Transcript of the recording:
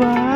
why.